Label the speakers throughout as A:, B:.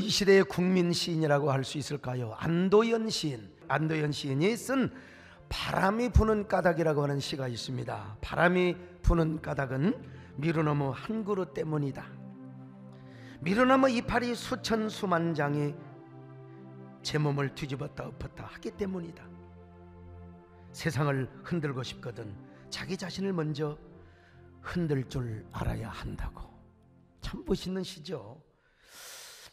A: 이
B: 시대의 국민 시인이라고 할 수 있을까요? 안도연 시인. 안도연 시인이 쓴 바람이 부는 까닭이라고 하는 시가 있습니다. 바람이 부는 까닭은 미루나무 한 그루 때문이다. 미루나무 이파리 수천 수만 장이 제 몸을 뒤집었다 엎었다 하기 때문이다. 세상을 흔들고 싶거든 자기 자신을 먼저 흔들 줄 알아야 한다고. 참 멋있는 시죠.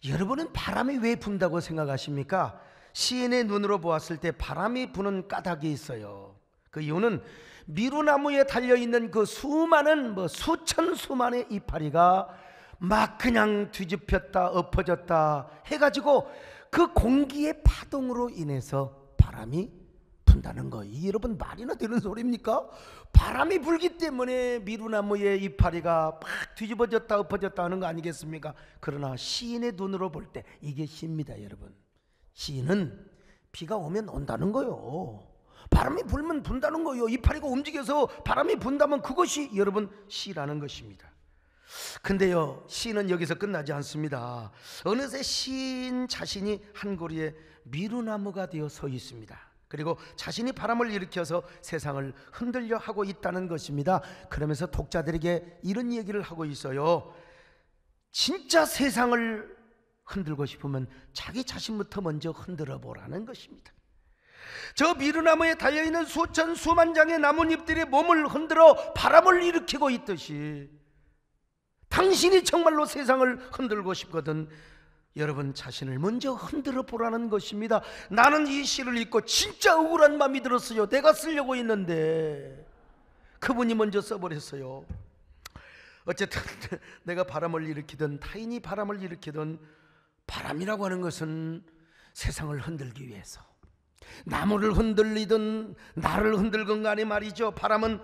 B: 여러분은 바람이 왜 분다고 생각하십니까? 시인의 눈으로 보았을 때 바람이 부는 까닭이 있어요. 그 이유는 미루나무에 달려 있는 그 수많은 뭐 수천 수만의 이파리가 막 그냥 뒤집혔다 엎어졌다 해가지고 그 공기의 파동으로 인해서 바람이 분다는 거. 이 여러분 말이나 되는 소리입니까? 바람이 불기 때문에 미루나무의 이파리가 막 뒤집어졌다 엎어졌다 하는 거 아니겠습니까? 그러나 시인의 눈으로 볼 때 이게 시입니다, 여러분. 시인은 비가 오면 온다는 거요. 바람이 불면 분다는 거요. 이파리가 움직여서 바람이 분다면 그것이 여러분 시라는 것입니다. 근데요, 시는 여기서 끝나지 않습니다. 어느새 시인 자신이 한 고리에 미루나무가 되어 서 있습니다. 그리고 자신이 바람을 일으켜서 세상을 흔들려 하고 있다는 것입니다. 그러면서 독자들에게 이런 얘기를 하고 있어요. 진짜 세상을 흔들고 싶으면 자기 자신부터 먼저 흔들어 보라는 것입니다. 저 미루나무에 달려있는 수천 수만 장의 나뭇잎들이 몸을 흔들어 바람을 일으키고 있듯이 당신이 정말로 세상을 흔들고 싶거든 여러분 자신을 먼저 흔들어 보라는 것입니다. 나는 이 시를 읽고 진짜 억울한 마음이 들었어요. 내가 쓰려고 했는데 그분이 먼저 써버렸어요. 어쨌든 내가 바람을 일으키든 타인이 바람을 일으키든 바람이라고 하는 것은 세상을 흔들기 위해서 나무를 흔들리든 나를 흔들건 간에 말이죠. 바람은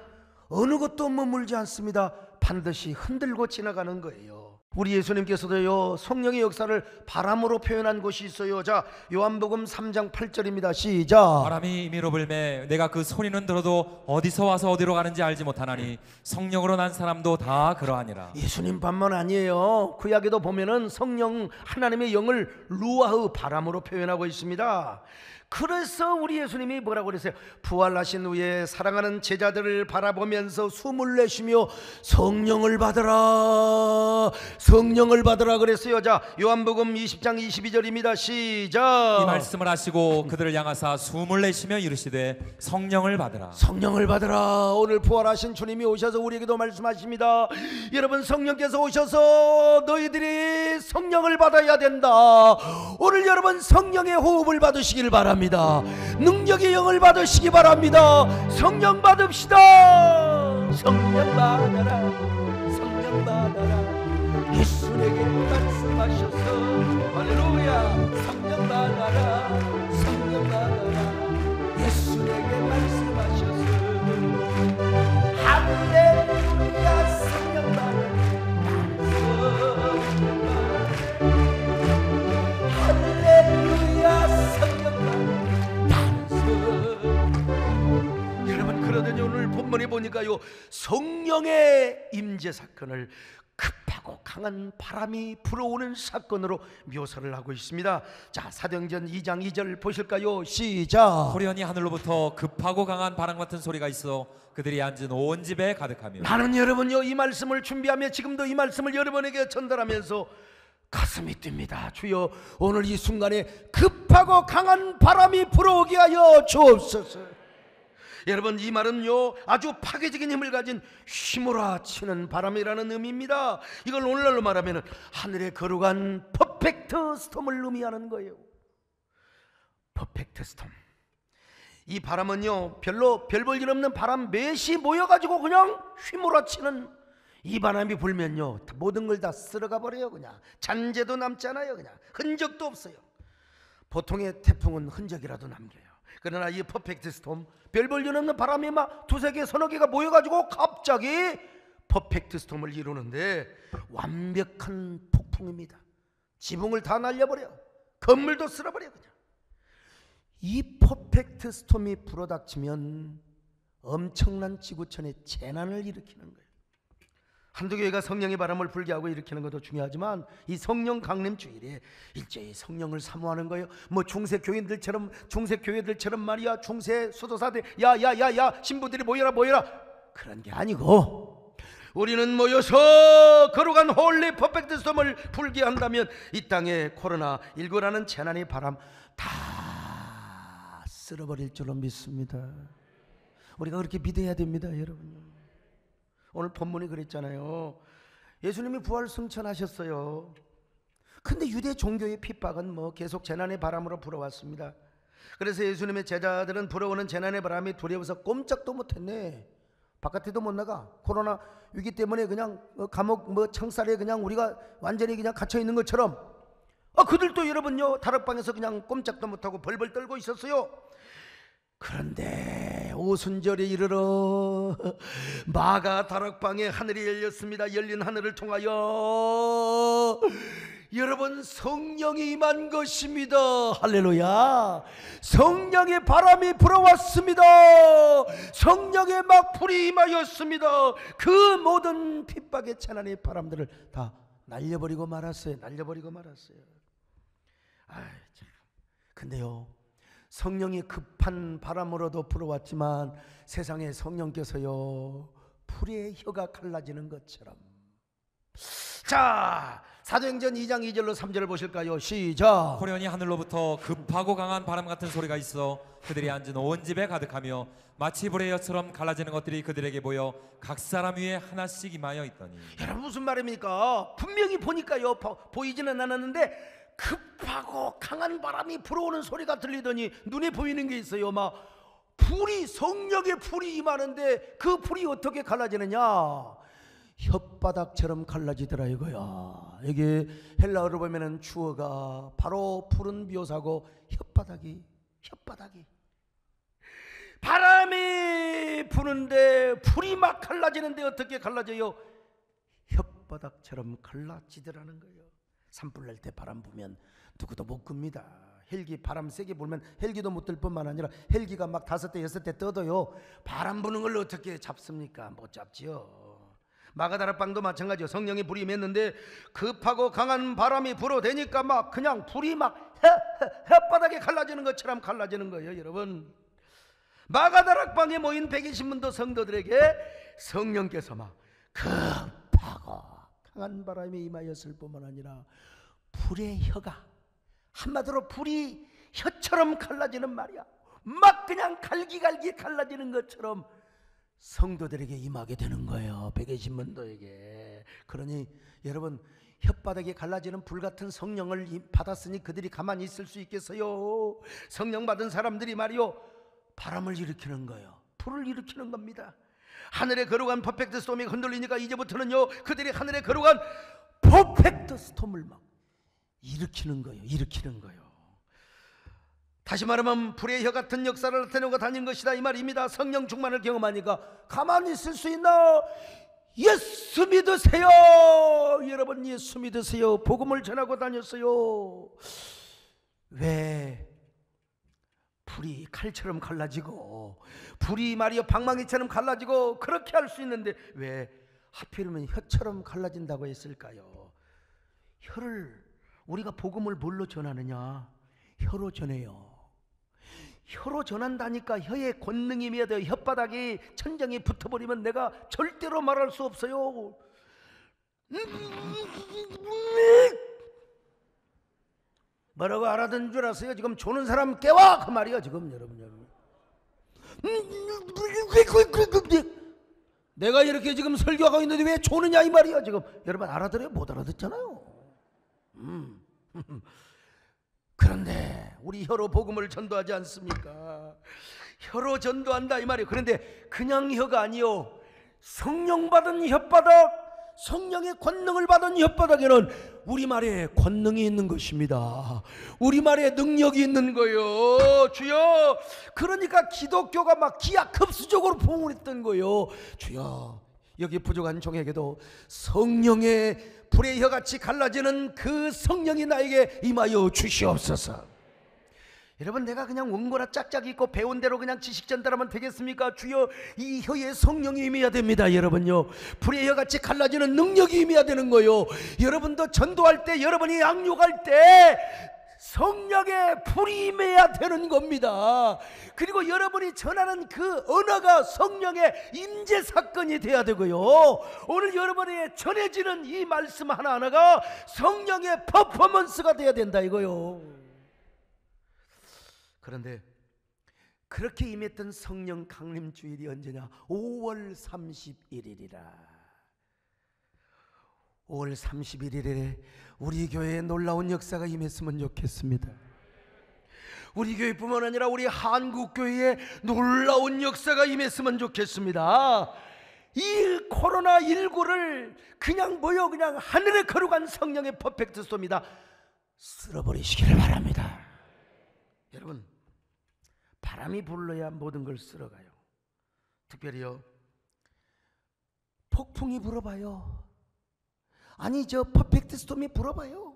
B: 어느 것도 머물지 않습니다. 반드시 흔들고 지나가는 거예요. 우리 예수님께서도요 성령의 역사를 바람으로 표현한 곳이 있어요. 자 요한복음 3장 8절입니다. 시작.
C: 바람이 임의로 불매 내가 그 소리는 들어도 어디서 와서 어디로 가는지 알지 못하나니 성령으로 난 사람도 다 그러하니라.
B: 예수님 반만 아니에요. 구약에도 보면은 성령 하나님의 영을 루아흐 바람으로 표현하고 있습니다. 그래서 우리 예수님이 뭐라고 그랬어요? 부활하신 후에 사랑하는 제자들을 바라보면서 숨을 내쉬며 성령을 받으라. 성령을 받으라 그랬어요. 자, 요한복음 20장 22절입니다. 시작.
C: 이 말씀을 하시고 그들을 향하사 숨을 내쉬며 이르시되 성령을 받으라.
B: 성령을 받으라. 오늘 부활하신 주님이 오셔서 우리에게도 말씀하십니다. 여러분 성령께서 오셔서 너희들이 성령을 받아야 된다. 오늘 여러분 성령의 호흡을 받으시길 바랍니다. 능력의 영을 받으시기 바랍니다. 성령 받읍시다. 성령 받아라. 성령의 임재 사건을 급하고 강한 바람이 불어오는 사건으로 묘사를 하고 있습니다. 자 사도행전 2장 2절 보실까요? 시작.
C: 호련히 하늘로부터 급하고 강한 바람 같은 소리가 있어 그들이 앉은 온 집에 가득하며
B: 나는 여러분요 이 말씀을 준비하며 지금도 이 말씀을 여러분에게 전달하면서 가슴이 뜁니다. 주여 오늘 이 순간에 급하고 강한 바람이 불어오게 하여 주옵소서. 여러분 이 말은요 아주 파괴적인 힘을 가진 휘몰아치는 바람이라는 의미입니다. 이걸 오늘날로 말하면 하늘에 거룩한 perfect storm을 의미하는 거예요. perfect storm. 이 바람은요 별로 별 볼 일 없는 바람 몇이 모여가지고 그냥 휘몰아치는 이 바람이 불면요 모든 걸 다 쓸어가 버려요 그냥 잔재도 남지 않아요 그냥 흔적도 없어요 보통의 태풍은 흔적이라도 남겨요. 그러나 이 perfect storm 별 볼 일 없는 바람이 막 두세 개 서너 개가 모여가지고 갑자기 perfect storm을 이루는데 완벽한 폭풍입니다. 지붕을 다 날려버려. 건물도 쓸어버려 그냥. 이 perfect storm이 불어닥치면 엄청난 지구촌의 재난을 일으키는 거예요. 한두 교회가 성령의 바람을 불게 하고 일으키는 것도 중요하지만 이 성령 강림 주일에 일제히 성령을 사모하는 거예요. 뭐 중세 교인들처럼 중세 교회들처럼 말이야 중세 수도사들 야야야야 신부들이 모여라 모여라 그런 게 아니고 우리는 모여서 거룩한 holy perfect storm을 불게 한다면 이 땅에 코로나 19라는 재난의 바람 다 쓸어버릴 줄로 믿습니다. 우리가 그렇게 믿어야 됩니다, 여러분. 오늘 본문이 그랬잖아요. 예수님이 부활 승천하셨어요. 근데 유대 종교의 핍박은 뭐 계속 재난의 바람으로 불어왔습니다. 그래서 예수님의 제자들은 불어오는 재난의 바람이 두려워서 꼼짝도 못했네. 바깥에도 못 나가. 코로나 위기 때문에 그냥 어, 감옥 뭐 청살에 그냥 우리가 완전히 그냥 갇혀 있는 것처럼. 아 그들도 여러분요 다락방에서 그냥 꼼짝도 못하고 벌벌 떨고 있었어요. 그런데 오순절에 이르러 마가 다락방에 하늘이 열렸습니다. 열린 하늘을 통하여 여러분 성령이 임한 것입니다. 할렐루야. 성령의 바람이 불어왔습니다. 성령의 막 불이 임하였습니다. 그 모든 핍박의 재난의 바람들을 다 날려버리고 말았어요. 날려버리고 말았어요. 아, 참. 근데요. 성령이 급한 바람으로도 불어왔지만 세상에 성령께서요 풀의 혀가 갈라지는 것처럼. 자 사도행전 2장 2절로 3절을 보실까요? 시작.
C: 호련히 하늘로부터 급하고 강한 바람 같은 소리가 있어 그들이 앉은 온 집에 가득하며 마치 불의 엿처럼 갈라지는 것들이 그들에게 보여 각 사람 위에 하나씩 임하여 있더니.
B: 여러분 무슨 말입니까? 분명히 보니까요 보, 보이지는 않았는데 급하고 강한 바람이 불어오는 소리가 들리더니 눈에 보이는 게 있어요 막 불이 성령의 불이 임하는데 그 불이 어떻게 갈라지느냐 혓바닥처럼 갈라지더라 이거야. 이게 헬라어로 보면은 주어가 바로 푸른 묘사고 혓바닥이 혓바닥이 바람이 부는데 불이 막 갈라지는데 어떻게 갈라져요? 혓바닥처럼 갈라지더라는 거예요. 산불 날 때 바람 부면 누구도 못 끕니다. 헬기 바람 세게 불면 헬기도 못 들 뿐만 아니라 헬기가 막 다섯 대 여섯 대 떠도요. 바람 부는 걸 어떻게 잡습니까? 못 잡지요. 마가다락방도 마찬가지요. 성령이 불이 맺는데 급하고 강한 바람이 불어대니까 막 그냥 불이 막 해, 혓바닥에 갈라지는 것처럼 갈라지는 거예요, 여러분. 마가다락방에 모인 120문도 성도들에게 성령께서 막 급하고 강한 바람이 임하였을 뿐만 아니라 불의 혀가 한마디로 불이 혀처럼 갈라지는 말이야. 막 그냥 갈기갈기 갈라지는 것처럼 성도들에게 임하게 되는 거예요. 백의신문도에게. 그러니 여러분 혓바닥에 갈라지는 불 같은 성령을 이- 받았으니 그들이 가만히 있을 수 있겠어요. 성령 받은 사람들이 말이요 바람을 일으키는 거예요. 불을 일으키는 겁니다. 하늘의 거룩한 perfect storm이 흔들리니까 이제부터는요 그들이 하늘의 거룩한 perfect storm을 막 일으키는 거예요. 일으키는 거예요. 다시 말하면 불의 혀 같은 역사를 나타내고 다닌 것이다 이 말입니다. 성령 충만을 경험하니까 가만히 있을 수 있나? 예수 믿으세요. 여러분 예수 믿으세요. 복음을 전하고 다녔어요. 왜 불이 칼처럼 갈라지고 불이 말이요 방망이처럼 갈라지고 그렇게 할 수 있는데 왜 하필이면 혀처럼 갈라진다고 했을까요? 혀를 우리가 복음을 뭘로 전하느냐? 혀로 전해요. 혀로 전한다니까 혀의 권능이 미어져 혓바닥이 천장에 붙어버리면 내가 절대로 말할 수 없어요. 뭐라고 알아듣는 줄 아세요? 지금 조는 사람 깨워 그 말이야 지금 여러분 여러분. 내가 이렇게 지금 설교하고 있는데 왜 조느냐 이 말이야 지금 여러분 알아들어요? 못 알아듣잖아요. 음. 그런데 우리 혀로 복음을 전도하지 않습니까? 혀로 전도한다 이 말이에요. 그런데 그냥 혀가 아니요. 성령 받은 혓바닥, 성령의 권능을 받은 혓바닥에는 우리말에 권능이 있는 것입니다. 우리말에 능력이 있는 거요. 주여. 그러니까 기독교가 막 기하급수적으로 부흥했던 거요. 주여. 여기 부족한 종에게도 성령의 불의 혀같이 갈라지는 그 성령이 나에게 임하여 주시옵소서. 여러분 내가 그냥 원고나 짝짝 있고 배운 대로 그냥 지식 전달하면 되겠습니까? 주여 이 혀에 성령이 임해야 됩니다 여러분요. 불의 혀같이 갈라지는 능력이 임해야 되는 거요. 여러분도 전도할 때 여러분이 양육할 때 성령의 불이 임해야 되는 겁니다. 그리고 여러분이 전하는 그 언어가 성령의 임재 사건이 돼야 되고요. 오늘 여러분이 전해지는 이 말씀 하나하나가 성령의 퍼포먼스가 돼야 된다 이거요 그런데 그렇게 임했던 성령 강림 주일이 언제냐? 5월 31일이라. 5월 31일에 우리 교회에 놀라운 역사가 임했으면 좋겠습니다. 우리 교회뿐만 아니라 우리 한국 교회에 놀라운 역사가 임했으면 좋겠습니다. 이 코로나 19를 그냥 뭐요 그냥 하늘에 거룩한 성령의 퍼펙트 스토입니다. 쓸어버리시기를 바랍니다. 여러분 바람이 불러야 모든 걸 쓸어가요. 특별히요. 폭풍이 불어봐요. 아니 저 퍼펙트 스톰이 불어봐요.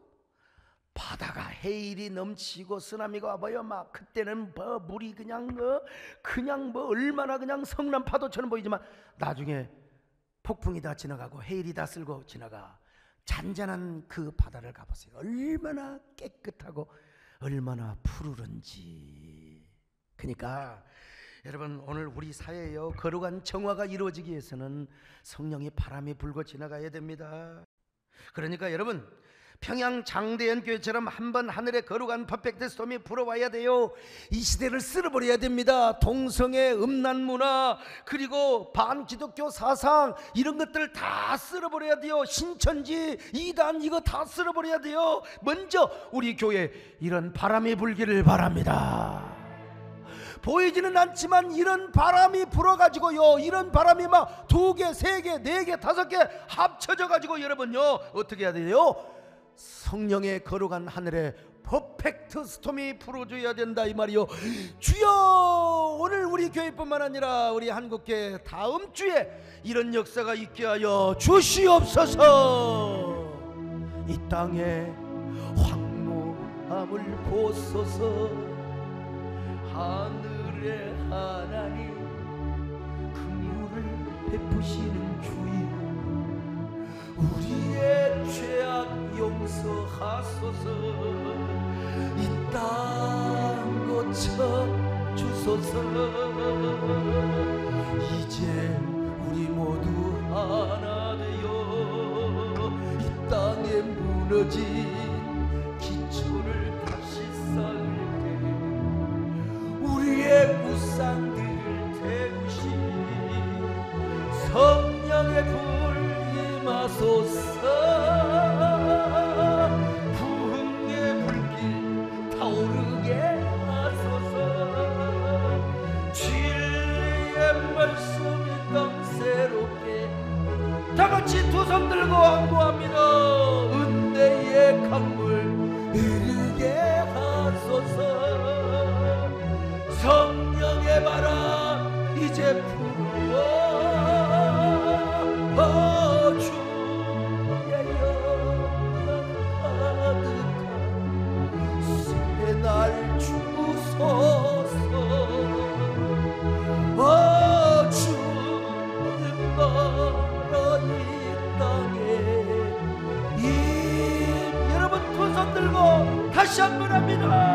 B: 바다가 해일이 넘치고 쓰나미가 와봐요. 막 그때는 뭐 물이 그냥 뭐 그냥 뭐 얼마나 그냥 성난 파도처럼 보이지만 나중에 폭풍이 다 지나가고 해일이 다 쓸고 지나가 잔잔한 그 바다를 가보세요. 얼마나 깨끗하고 얼마나 푸르른지. 그러니까 여러분 오늘 우리 사회에요 거룩한 정화가 이루어지기 위해서는 성령이 바람이 불고 지나가야 됩니다. 그러니까 여러분 평양 장대현 교회처럼 한번 하늘의 거룩한 퍼펙트 스톰이 불어와야 돼요. 이 시대를 쓸어버려야 됩니다. 동성애, 음란 문화, 그리고 반기독교 사상 이런 것들 다 쓸어버려야 돼요. 신천지, 이단 이거 다 쓸어버려야 돼요. 먼저 우리 교회 이런 바람이 불기를 바랍니다. 보이지는 않지만 이런 바람이 불어가지고요. 이런 바람이 막 두 개, 세 개, 네 개, 다섯 개 합쳐져 가지고 여러분요 어떻게 해야 돼요? 성령의 거룩한 하늘에 퍼펙트 스톰이 불어줘야 된다 이 말이요. 주여 오늘 우리 교회뿐만 아니라 우리 한국교회 다음 주에 이런 역사가 있게 하여 주시옵소서. 이 땅에 황무함을 보소서. 하늘 의 하나님 긍휼을 베푸시는 주여 우리의 죄악 용서하소서. 이땅 고쳐 주소서. 이제 우리 모두 하나 되어 이 땅에 무너진 이제 영광 가득한 주소서 어두손 들고 다시 한 번 합니다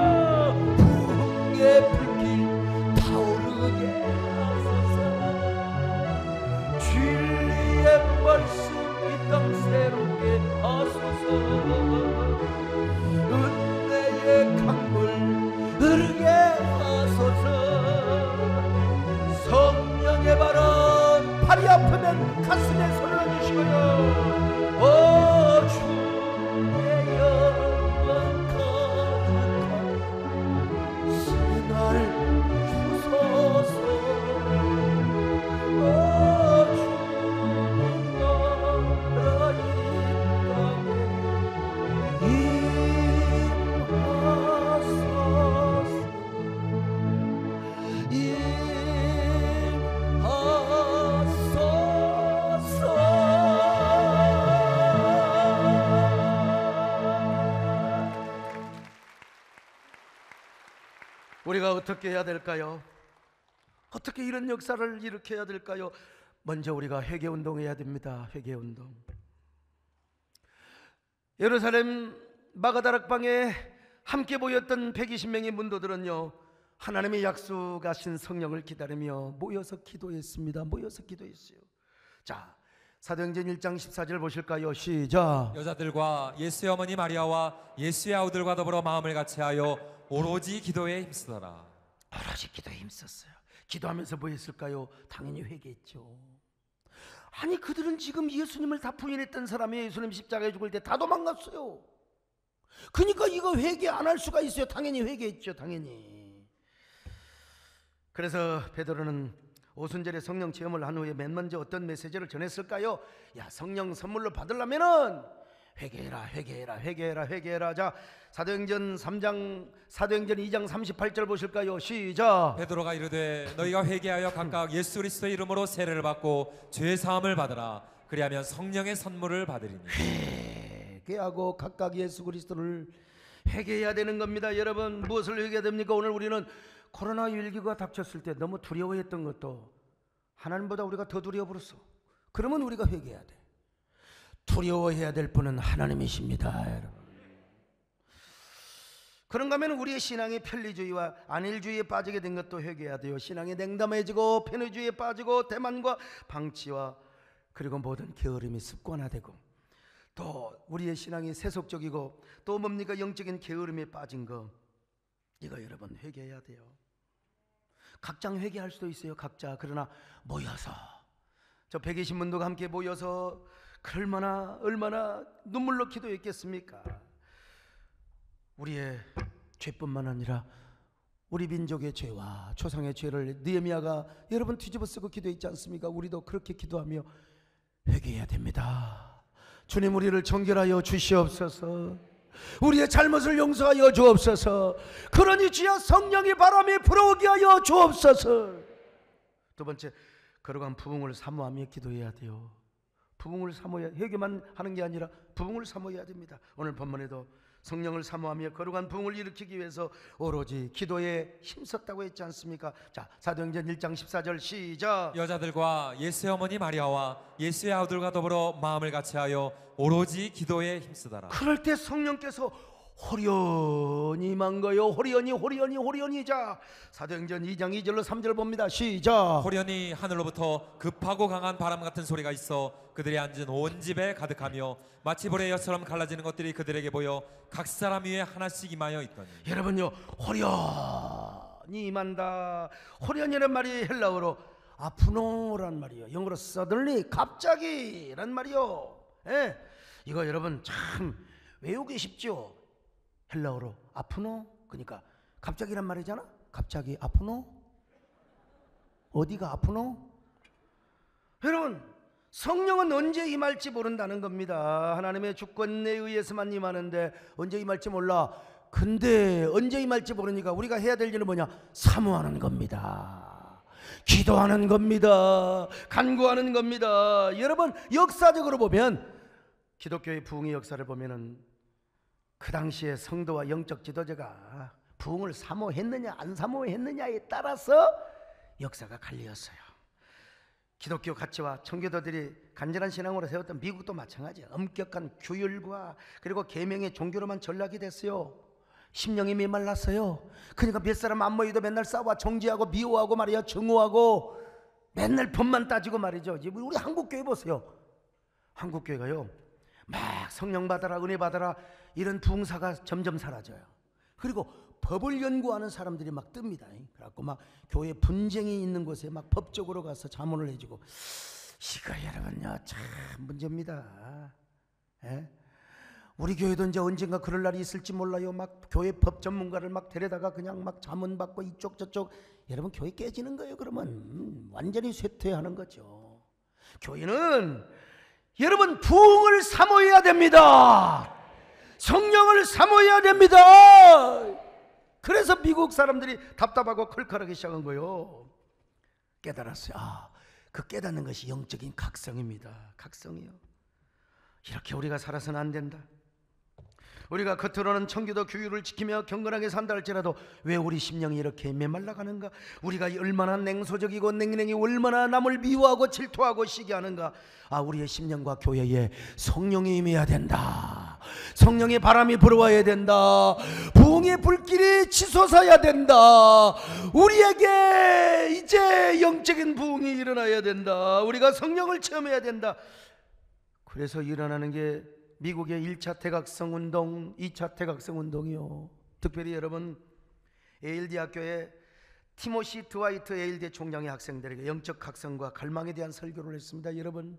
B: 어떻게 해야 될까요? 어떻게 이런 역사를 일으켜야 될까요? 먼저 우리가 회개 운동해야 됩니다. 회개 운동. 예루살렘 마가다락방에 함께 모였던 120명의 문도들은요. 하나님의 약속하신 성령을 기다리며 모여서 기도했습니다. 모여서 기도했어요. 자, 사도행전 1장 14절 보실까요? 시작.
C: 여자들과 예수의 어머니 마리아와 예수의 아우들과 더불어 마음을 같이하여 오로지 기도에 힘쓰더라.
B: 오로지 기도에 힘썼어요. 기도하면서 뭐 했을까요? 당연히 회개했죠. 아니 그들은 지금 예수님을 다 부인했던 사람이 예수님 십자가에 죽을 때 다 도망갔어요. 그러니까 이거 회개 안 할 수가 있어요. 당연히 회개했죠. 당연히. 그래서 베드로는 오순절에 성령 체험을 한 후에 맨 먼저 어떤 메시지를 전했을까요? 야 성령 선물로 받으려면은 회개해라 회개해라 회개해라 회개해라 자 사도행전 3장 사도행전 2장 38절 보실까요? 시작
C: 베드로가 이르되 너희가 회개하여 각각 예수 그리스도의 이름으로 세례를 받고 죄 사함을 받으라. 그리하면 성령의 선물을 받으리니.
B: 회개하고 각각 예수 그리스도를 회개해야 되는 겁니다. 여러분 무엇을 회개해야 됩니까? 오늘 우리는 코로나 19가 닥쳤을 때 너무 두려워했던 것도 하나님보다 우리가 더 두려워 버렸어. 그러면 우리가 회개해야 돼. 두려워해야 될 분은 하나님이십니다. 그런가 하면 우리의 신앙의 편리주의와 안일주의에 빠지게 된 것도 회개해야 돼요. 신앙이 냉담해지고 편의주의에 빠지고 대만과 방치와 그리고 모든 게으름이 습관화되고 또 우리의 신앙이 세속적이고 또 뭡니까 영적인 게으름에 빠진 거 이거 여러분 회개해야 돼요. 각장 회개할 수도 있어요. 각자 그러나 모여서 저 120문도가 함께 모여서 얼마나 얼마나 눈물로 기도했겠습니까? 우리의 죄뿐만 아니라 우리 민족의 죄와 조상의 죄를 느헤미야가 여러분 뒤집어 쓰고 기도했지 않습니까? 우리도 그렇게 기도하며 회개해야 됩니다. 주님 우리를 정결하여 주시옵소서. 우리의 잘못을 용서하여 주옵소서. 그러니 주여 성령의 바람이 불어오게 하여 주옵소서. 두 번째, 거룩한 부흥을 사모하며 기도해야 돼요. 부흥을 사모해야 회개만 하는 게 아니라 부흥을 사모해야 됩니다. 오늘 본문에도 성령을 사모하며 거룩한 부흥을 일으키기 위해서 오로지 기도에 힘썼다고 했지 않습니까? 자, 사도행전 1장 14절 시작.
C: 여자들과 예수의 어머니 마리아와 예수의 아우들과 더불어 마음을 같이하여 오로지 기도에 힘쓰더라.
B: 그럴 때 성령께서 호련히 임한 거요. 호련히 호련히 호련히 자. 사도행전 2장 2절로 3절 봅니다. 시작.
C: 호련히 하늘로부터 급하고 강한 바람 같은 소리가 있어 그들이 앉은 온 집에 가득하며 마치 불의 엿처럼 갈라지는 것들이 그들에게 보여 각 사람 위에 하나씩 임하여 있더니
B: 여러분요. 호련히 임한다. 호련이란 말이 헬라어로 아프노란 말이요. 영어로 suddenly 갑자기란 말이요. 예. 이거 여러분 참 외우기 쉽죠. 헬라어로 아프노 그러니까 갑자기란 말이잖아. 갑자기 아프노? 어디가 아프노? 여러분 성령은 언제 임할지 모른다는 겁니다. 하나님의 주권에 의해서만 임하는데 언제 임할지 몰라. 근데 언제 임할지 모르니까 우리가 해야 될 일은 뭐냐? 사모하는 겁니다. 기도하는 겁니다. 간구하는 겁니다. 여러분 역사적으로 보면 기독교의 부흥의 역사를 보면은 그 당시에 성도와 영적 지도자가 부흥을 사모했느냐 안 사모했느냐에 따라서 역사가 갈리었어요. 기독교 가치와 청교도들이 간절한 신앙으로 세웠던 미국도 마찬가지예요. 엄격한 규율과 그리고 계명의 종교로만 전락이 됐어요. 심령이 메말랐어요. 그러니까 몇 사람 안 모이도 맨날 싸워 정지하고 미워하고 말이야 증오하고 맨날 법만 따지고 말이죠. 우리 한국 교회 보세요. 한국 교회가요. 막 성령 받아라 은혜 받아라 이런 부흥사가 점점 사라져요. 그리고 법을 연구하는 사람들이 막 뜹니다. 그래갖고 막 교회 분쟁이 있는 곳에 막 법적으로 가서 자문을 해주고 이거 여러분요 참 문제입니다. 예? 우리 교회도 이제 언젠가 그럴 날이 있을지 몰라요. 막 교회 법 전문가를 막 데려다가 그냥 막 자문 받고 이쪽 저쪽 여러분 교회 깨지는 거예요. 그러면 음, 완전히 쇠퇴하는 거죠. 교회는 여러분 부흥을 사모해야 됩니다. 성령을 사모해야 됩니다. 그래서 미국 사람들이 답답하고 클컬하기 시작한 거예요. 깨달았어요. 아, 그 깨닫는 것이 영적인 각성입니다. 각성이요. 이렇게 우리가 살아서는 안 된다. 우리가 겉으로는 청교도 규율을 지키며 경건하게 산다 할지라도 왜 우리 심령이 이렇게 메말라가는가? 우리가 얼마나 냉소적이고 냉랭이 얼마나 남을 미워하고 질투하고 시기하는가? 아 우리의 심령과 교회에 성령이 임해야 된다. 성령의 바람이 불어와야 된다. 부흥의 불길이 치솟아야 된다. 우리에게 이제 영적인 부흥이 일어나야 된다. 우리가 성령을 체험해야 된다. 그래서 일어나는 게 미국의 1차 태각성 운동, 2차 태각성 운동이요. 특별히 여러분 에일 대 학교에 티모시 드와이트 에일 대 총장의 학생들에게 영적 각성과 갈망에 대한 설교를 했습니다. 여러분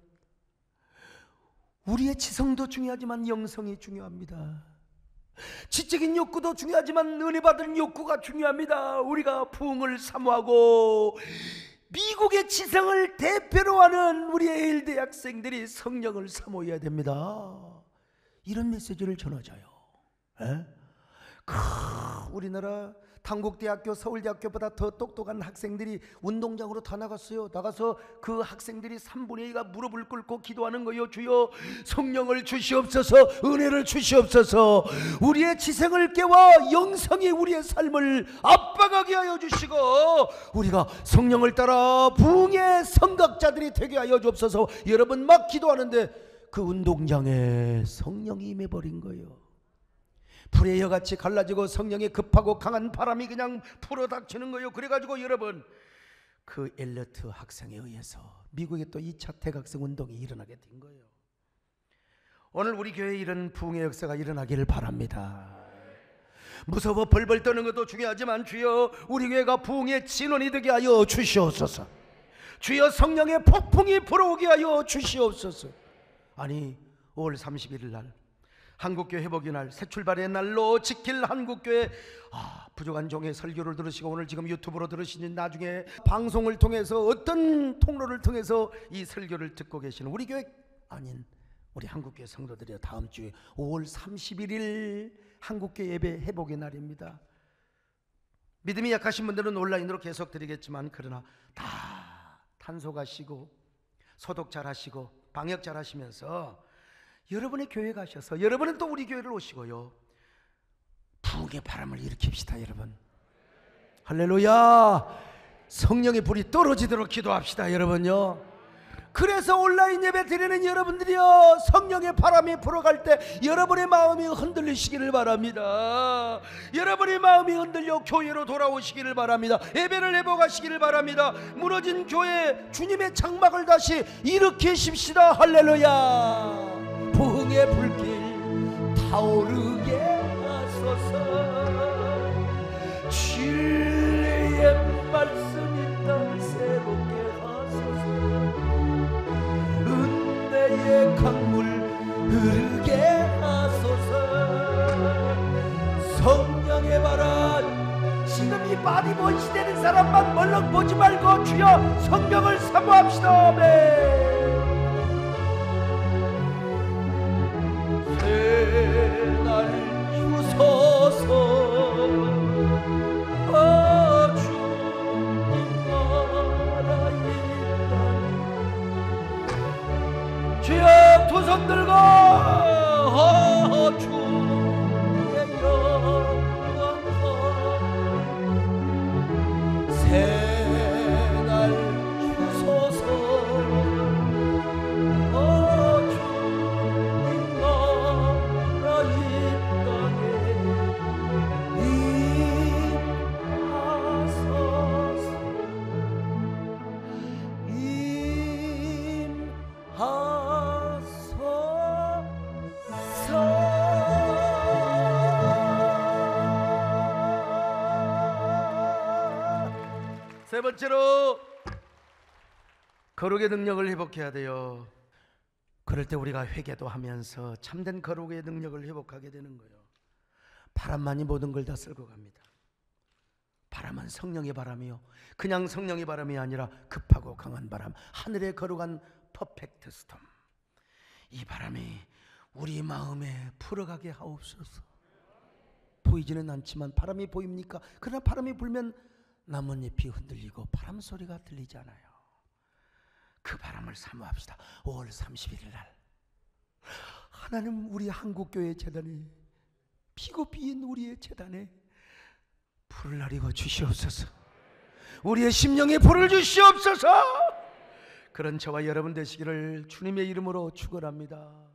B: 우리의 지성도 중요하지만 영성이 중요합니다. 지적인 욕구도 중요하지만 은혜 받은 욕구가 중요합니다. 우리가 부흥을 사모하고 미국의 지성을 대표로 하는 우리 에일대 학생들이 성령을 사모해야 됩니다. 이런 메시지를 전하자요. 에? 크, 우리나라 당국대학교, 서울대학교보다 더 똑똑한 학생들이 운동장으로 다 나갔어요. 나가서 그 학생들이 3분의 2가 무릎을 꿇고 기도하는 거요. 주여 성령을 주시옵소서, 은혜를 주시옵소서, 우리의 지성을 깨워 영성이 우리의 삶을 압박하게 하여 주시고, 우리가 성령을 따라 부흥의 성각자들이 되게 하여 주옵소서. 여러분 막 기도하는데 그 운동장에 성령이 임해버린 거예요. 불의 여같이 갈라지고 성령의 급하고 강한 바람이 그냥 불어 닥치는 거예요. 그래가지고 여러분 그 엘리트 학생에 의해서 미국의 또 2차 태각성 운동이 일어나게 된 거예요. 오늘 우리 교회에 이런 부흥의 역사가 일어나기를 바랍니다. 무서워 벌벌 떠는 것도 중요하지만 주여 우리 교회가 부흥의 진원이 되게 하여 주시옵소서. 주여 성령의 폭풍이 불어오게 하여 주시옵소서. 아니 5월 31일 날 한국교회 회복의 날, 새 출발의 날로 지킬 한국교회 아, 부족한 종의 설교를 들으시고 오늘 지금 유튜브로 들으시니 나중에 방송을 통해서 어떤 통로를 통해서 이 설교를 듣고 계시는 우리 교회 아닌 우리 한국교회 성도들이 다음 주에 5월 31일 한국교회 예배 회복의 날입니다. 믿음이 약하신 분들은 온라인으로 계속 드리겠지만 그러나 다 탄소 가시고 소독 잘 하시고 방역 잘 하시면서 여러분의 교회 가셔서 여러분은 또 우리 교회를 오시고요. 부흥의 바람을 일으킵시다, 여러분. 할렐루야. 성령의 불이 떨어지도록 기도합시다, 여러분요. 그래서 온라인 예배 드리는 여러분들이요 성령의 바람이 불어갈 때 여러분의 마음이 흔들리시기를 바랍니다 여러분의 마음이 흔들려 교회로 돌아오시기를 바랍니다 예배를 회복하시기를 바랍니다 무너진 교회 주님의 장막을 다시 일으키십시다 할렐루야 부흥의 불길 타오르게 하소서. 진리의 말씀이 땅 새롭게 하소서. 은혜의 강물 흐르게 하소서. 성령의 바람 지금 이 바디보이 시대는 사람만 멀렁 보지 말고 주여 성령을 사모합시다. 아멘 새 번째로 거룩의 능력을 회복해야 돼요. 그럴 때 우리가 회개도 하면서 참된 거룩의 능력을 회복하게 되는 거예요. 바람만이 모든 걸 다 쓸고 갑니다. 바람은 성령의 바람이요. 그냥 성령의 바람이 아니라 급하고 강한 바람, 하늘의 거룩한 퍼펙트 스톰. 이 바람이 우리 마음에 풀어가게 하옵소서. 보이지는 않지만 바람이 보입니까? 그러나 바람이 불면 나뭇잎이 흔들리고 바람 소리가 들리잖아요. 그 바람을 사모합시다. 5월 31일 날 하나님 우리 한국교회 재단이 피고 비인 우리의 재단에 불을 나리고 주시옵소서. 우리의 심령에 불을 주시옵소서. 그런 저와 여러분 되시기를 주님의 이름으로 축원합니다.